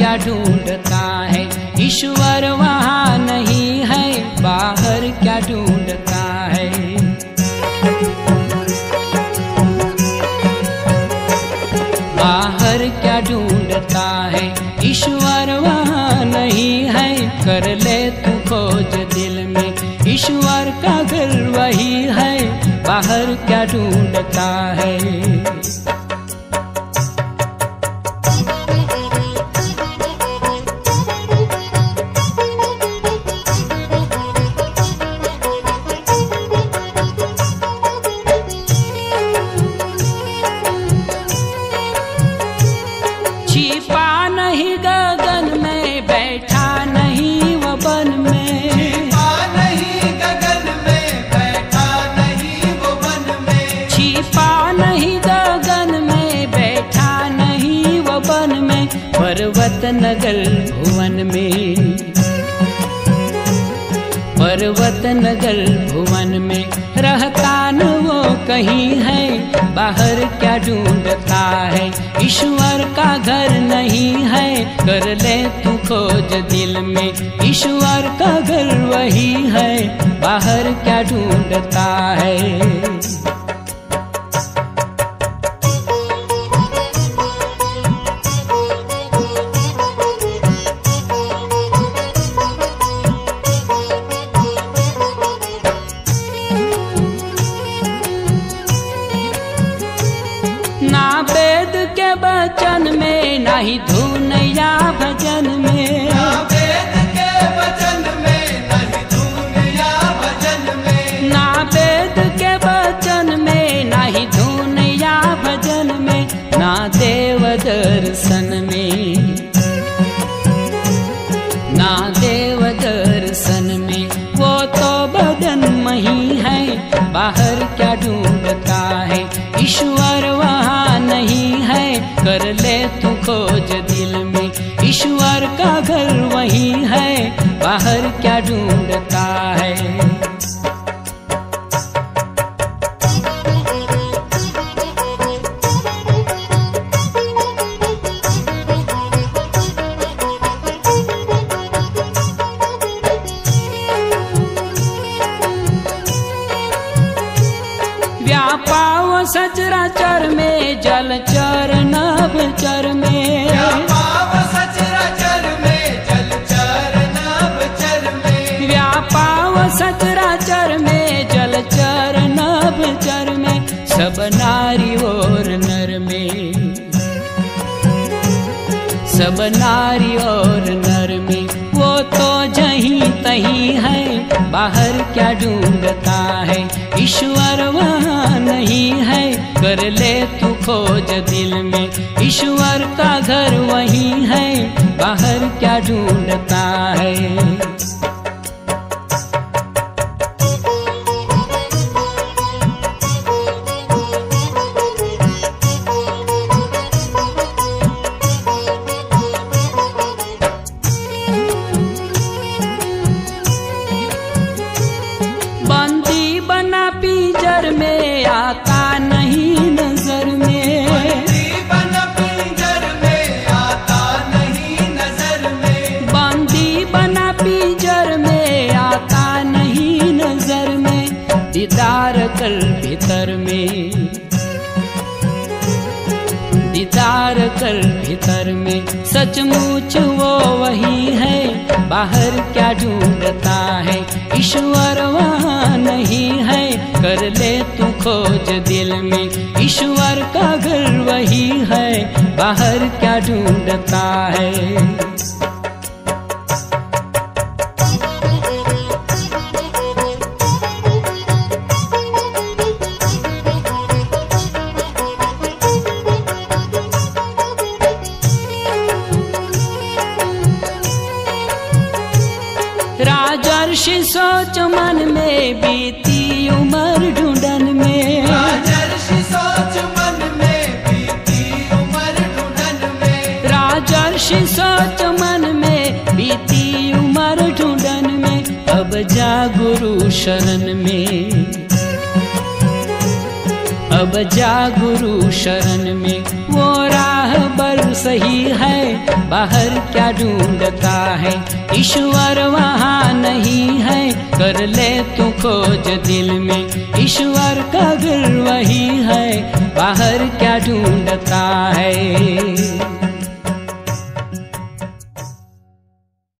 क्या ढूंढता है? ईश्वर वहाँ नहीं है, बाहर क्या ढूंढता है? बाहर क्या ढूंढता है? ईश्वर वहाँ नहीं है, कर ले तू खोज दिल में। ईश्वर का घर वही है, बाहर क्या ढूंढता है? छिपा नहीं गगन में बैठा नहीं वो बन में। छिपा नहीं गगन में बैठा नहीं वो वन में। छिपा नहीं गगन में बैठा नहीं वो बन में। पर्वत नगर भुवन में पर्वत नगर भुवन में रहता न वो कहीं है, बाहर क्या ढूंढता है? ईश्वर का घर नहीं है, कर ले तू खोज दिल में। ईश्वर का घर वही है, बाहर क्या ढूंढता है? वचन में ना ही धुन या भजन में। ना वेद के वचन में नहीं धून या भजन में। ना वेद के वचन में ना धुन या भजन में ना देव दर्शन में। ना देव दर्शन में वो तो बदन मही है बाहर क्या ढूंढता कर ले तू खोज दिल में। ईश्वर का घर वही है, बाहर क्या ढूंढता है? व्यापाव सचराचर में जल चर नारी और नर में। सब नारी और नर में। वो तो जहीं तहीं है, बाहर क्या ढूंढता है? ईश्वर वहाँ नहीं है, कर ले तू खोज दिल में। ईश्वर का घर वही है, बाहर क्या ढूंढता कल भीतर में। दीदार कल भीतर में। सचमुच वो वही है, बाहर क्या ढूंढता है? ईश्वर वहाँ नहीं है, कर ले तू खोज दिल में। ईश्वर का घर वही है, बाहर क्या ढूंढता है? राजर्षि सोच मन में बीती उम्र ढूंढन में। राजर्षि सोच मन में बीती उम्र ढूंढन में। राजर्षि सोच मन में बीती उम्र ढूंढन में। अब जा गुरु शरण में। अब जा गुरु शरण में। वो राह बर सही है, बाहर क्या ढूंढता है? ईश्वर वहाँ नहीं है, कर ले तू खोज दिल में। ईश्वर का घर वही है, बाहर क्या ढूंढता है?